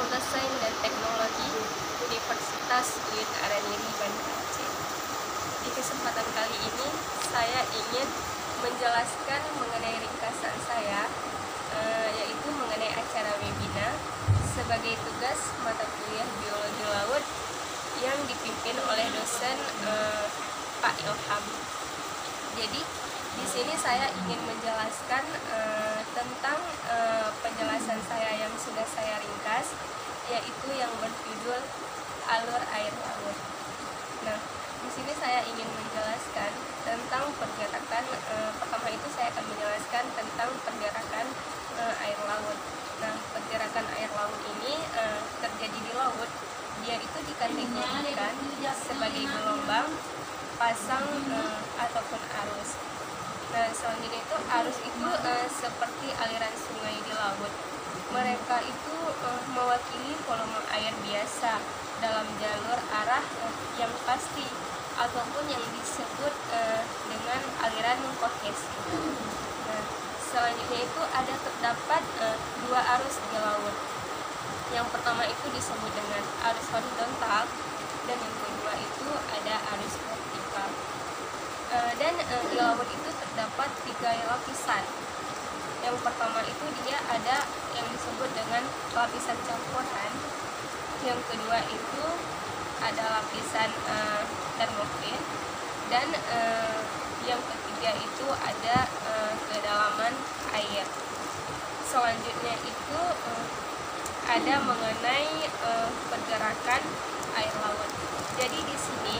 Fakultas Sains dan Teknologi Universitas UIN Araniri Bandung Aceh. Di kesempatan kali ini saya ingin menjelaskan mengenai ringkasan saya eh, yaitu mengenai acara webinar sebagai tugas mata kuliah biologi laut yang dipimpin oleh dosen eh, Pak Ilham. Jadi di sini saya ingin menjelaskan eh, tentang eh, penjelasan saya yang sudah saya ringkas yaitu yang berjudul alur air laut. Nah, di sini saya ingin menjelaskan tentang pergerakan eh, pertama itu saya akan menjelaskan tentang pergerakan eh, air laut. Nah, pergerakan air laut ini eh, terjadi di laut. Dia itu dikategorikan sebagai gelombang, pasang eh, ataupun arus. Nah, selanjutnya itu itu eh, seperti aliran sungai di laut. Mereka itu eh, mewakili volume air biasa dalam jalur arah eh, yang pasti ataupun yang disebut eh, dengan aliran kohesi. Nah, selanjutnya itu ada terdapat eh, dua arus di laut. Yang pertama itu disebut dengan arus horizontal dan yang kedua itu ada arus vertikal. Eh, dan eh, di laut itu terdapat tiga lapisan. Yang pertama itu dia ada yang disebut dengan lapisan campuran. Yang kedua itu ada lapisan uh, termofil dan uh, yang ketiga itu ada uh, kedalaman air. Selanjutnya itu uh, ada mengenai uh, pergerakan air laut. Jadi di sini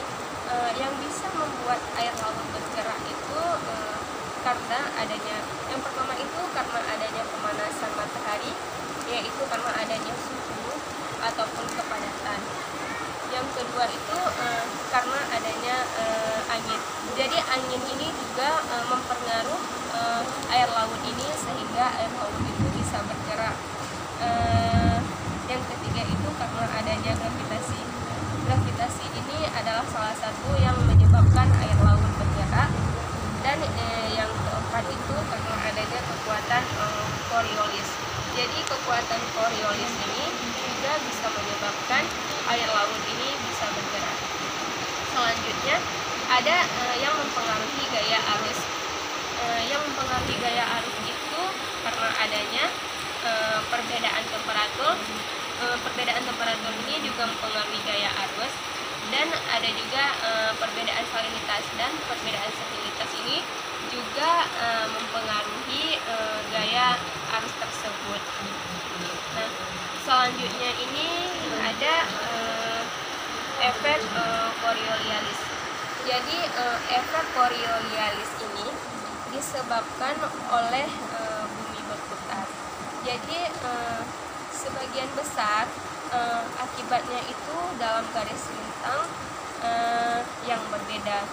uh, yang bisa membuat air laut bergerak itu uh, karena adanya yang pertama itu karena adanya pemanasan matahari yaitu karena adanya suhu ataupun kepadatan yang kedua itu uh, karena adanya uh, angin. Jadi angin ini juga uh, mempengaruhi uh, air laut ini sehingga air laut itu bisa bergerak. Uh, yang ketiga itu karena adanya gravitasi ini adalah salah satu yang menyebabkan air laut bergerak dan eh, yang keempat itu karena adanya kekuatan eh, Coriolis. Jadi kekuatan Coriolis ini juga bisa menyebabkan air laut ini bisa bergerak. Selanjutnya ada eh, yang mempengaruhi gaya arus. Eh, yang mempengaruhi gaya arus itu karena adanya eh, perbedaan temperatur. Eh, perbedaan temperatur ini juga mempengaruhi gaya arus dan ada juga uh, salinitas dan perbedaan salinitas ini juga uh, mempengaruhi uh, gaya arus tersebut. Nah, selanjutnya ini ada uh, efek uh, Coriolis. Jadi uh, efek Coriolis ini disebabkan oleh uh, bumi berputar. Jadi uh, sebagian besar uh, akibatnya itu dalam garis lintang uh, yang berbeda.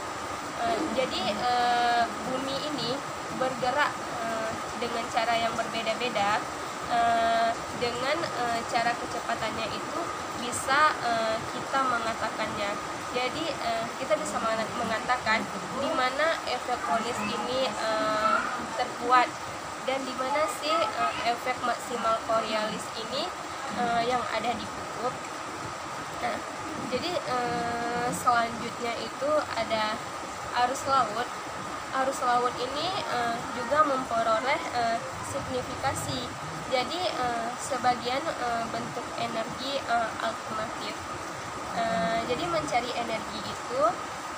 Uh, jadi uh, bumi ini bergerak uh, dengan cara yang berbeda-beda. Uh, dengan uh, cara kecepatannya itu bisa uh, kita mengatakannya. Jadi uh, kita bisa mengatakan di mana efek Coriolis ini uh, terkuat dan di mana sih uh, efek maksimal Coriolis ini uh, yang ada di kutub. Nah, jadi uh, selanjutnya itu ada arus laut. Arus laut ini uh, juga memperoleh uh, signifikasi. Jadi uh, sebagian uh, bentuk energi uh, alternatif. Uh, jadi mencari energi itu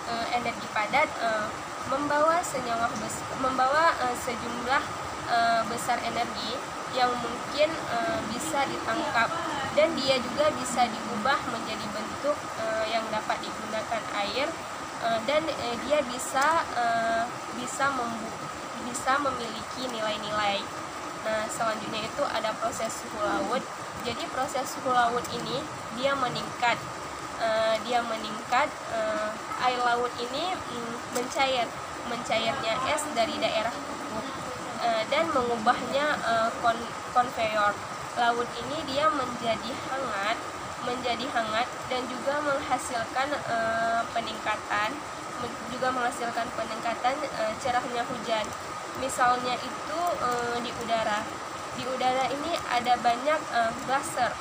uh, energi padat uh, membawa senyawa membawa uh, sejumlah uh, besar energi yang mungkin uh, bisa ditangkap dan dia juga bisa diubah menjadi bentuk uh, yang dapat digunakan air uh, dan uh, dia bisa uh, bisa bisa memiliki nilai-nilai. Nah, selanjutnya itu ada proses suhu laut. Jadi proses suhu laut ini dia meningkat. Uh, dia meningkat uh, air laut ini um, mencair mencairnya es dari daerah dan mengubahnya uh, kon konveyor laut ini dia menjadi hangat menjadi hangat dan juga menghasilkan uh, peningkatan juga menghasilkan peningkatan uh, cerahnya hujan. Misalnya itu uh, di udara. Di udara ini ada banyak uh, glaser.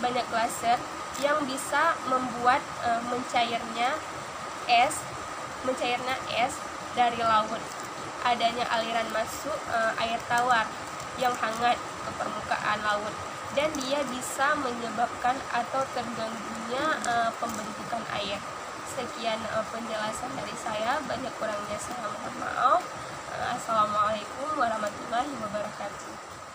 Banyak glaser yang bisa membuat uh, mencairnya es mencairnya es dari laut. Adanya aliran masuk uh, air tawar yang hangat ke permukaan laut dan dia bisa menyebabkan atau terganggunya uh, pembentukan air. Sekian uh, penjelasan dari saya, banyak kurangnya saya mohon maaf. Uh, Assalamualaikum warahmatullahi wabarakatuh.